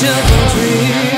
till the dream.